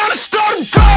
trying to start a